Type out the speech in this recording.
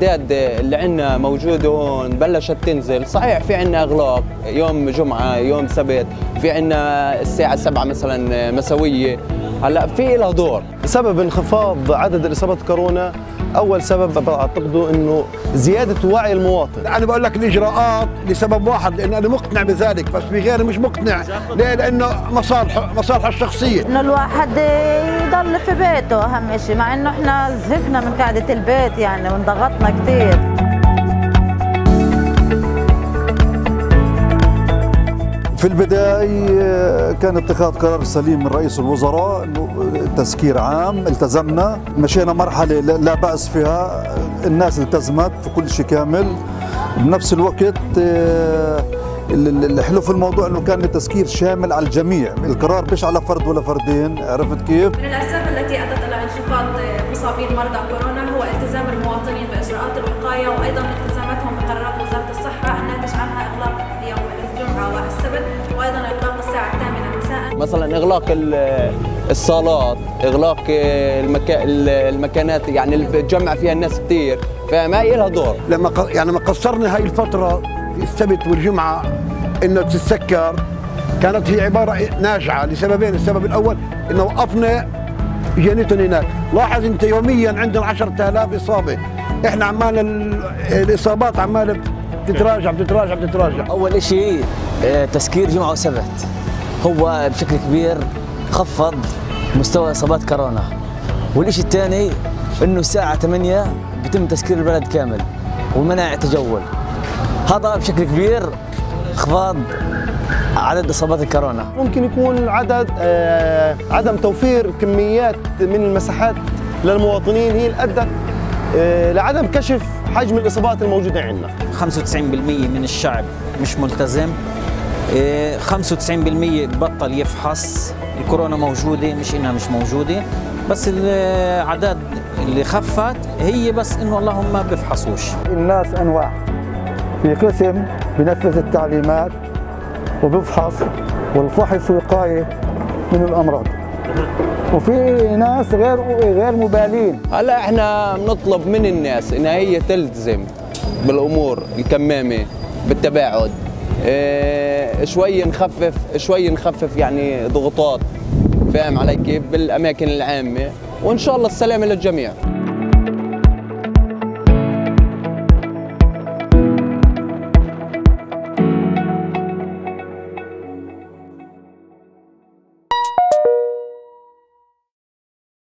الاعداد اللي عندنا موجوده هون بلشت تنزل. صحيح في عندنا أغلاق يوم جمعة يوم سبت في عندنا الساعة 7 مثلا مسوية. هلأ في لها دور. سبب انخفاض عدد الاصابات كورونا. أول سبب بعتقده إنه زيادة وعي المواطن. أنا بقول لك الإجراءات لسبب واحد لأن أنا مقتنع بذلك بس في غيري مش مقتنع. ليه؟ لأنه مصالحه مصالحه الشخصية. إنه الواحد يضل في بيته أهم شيء مع إنه إحنا زهقنا من قعدة البيت يعني وانضغطنا كثير في البداية كان اتخاذ قرار سليم من رئيس الوزراء تسكير عام التزمنا مشينا مرحلة لا بأس فيها. الناس التزمت في كل شيء كامل. بنفس الوقت الحلو في الموضوع إنه كان التسكير شامل على الجميع. القرار مش على فرد ولا فردين عرفت كيف؟ من الأسباب التي أدت إلى انخفاض مصابين مرضى كورونا هو التزام المواطنين بإجراءات الوقاية وأيضا التزاماتهم بقرارات وزارة الصحة الناتج عنها إغلاق وأيضا اغلاق الساعة الثامنة مساء مثلا إغلاق الصالات إغلاق المكا... المكانات يعني اللي بتجمع فيها الناس كثير فما لها دور. لما يعني ما قصرنا هاي الفترة في السبت والجمعة إنه تتسكر كانت هي عبارة ناجعة لسببين السبب الأول إنه وقفنا جينيتهم هناك. لاحظ أنت يوميا عندنا 10000 إصابة. إحنا عمال الإصابات عماله بتتراجع بتتراجع بتتراجع أول شيء تسكير جمعة وسبت. هو بشكل كبير خفض مستوى إصابات كورونا. والشيء الثاني إنه الساعة 8 بيتم تسكير البلد كامل ومنع تجول هذا بشكل كبير انخفاض عدد إصابات الكورونا. ممكن يكون عدد آه عدم توفير كميات من المساحات للمواطنين هي اللي أدت آه لعدم كشف حجم الإصابات الموجودة عندنا. 95% من الشعب مش ملتزم. 95% بطل يفحص. الكورونا موجودة مش إنها مش موجودة. بس الاعداد اللي خفت هي بس إنه اللهم ما بيفحصوش. الناس أنواع. في قسم بنفذ التعليمات وبفحص والفحص وقاية من الأمراض. وفي ناس غير غير مبالين. هلا إحنا بنطلب من الناس انها هي تلتزم بالأمور الكمامه بالتباعد. آه شوي نخفف شوي نخفف يعني ضغوطات فاهم علي كيف؟ بالأماكن العامة. وإن شاء الله السلامة للجميع.